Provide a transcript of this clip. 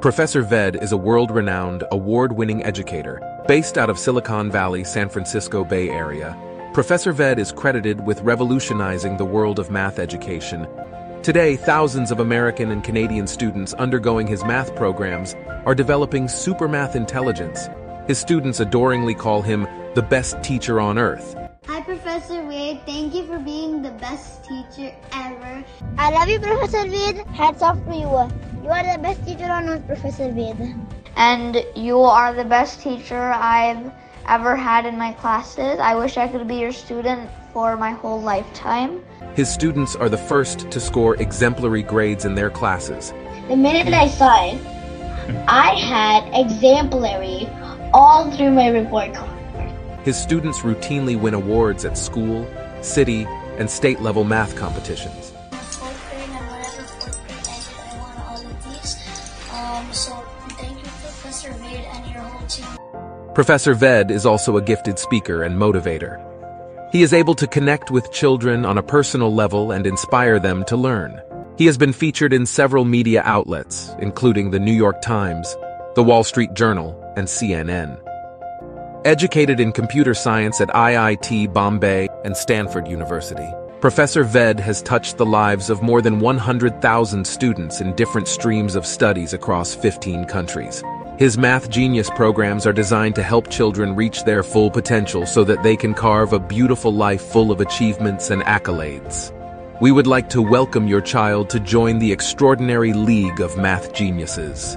Professor Ved is a world-renowned, award-winning educator. Based out of Silicon Valley, San Francisco Bay Area, Professor Ved is credited with revolutionizing the world of math education. Today, thousands of American and Canadian students undergoing his math programs are developing super math intelligence. His students adoringly call him the best teacher on earth. Hi, Professor Ved. Thank you for being the best teacher ever. I love you, Professor Ved. Hats off to you. You are the best teacher on earth, Professor Ved. And you are the best teacher I've ever had in my classes. I wish I could be your student for my whole lifetime. His students are the first to score exemplary grades in their classes. The minute I saw it, I had exemplary all through my report card. His students routinely win awards at school, city, and state-level math competitions. Professor. Professor Ved is also a gifted speaker and motivator. He is able to connect with children on a personal level and inspire them to learn. He has been featured in several media outlets, including the New York Times, the Wall Street Journal, and CNN. Educated in computer science at IIT Bombay and Stanford University, Professor Ved has touched the lives of more than 100,000 students in different streams of studies across 15 countries. His Math Genius programs are designed to help children reach their full potential so that they can carve a beautiful life full of achievements and accolades. We would like to welcome your child to join the extraordinary League of Math Geniuses.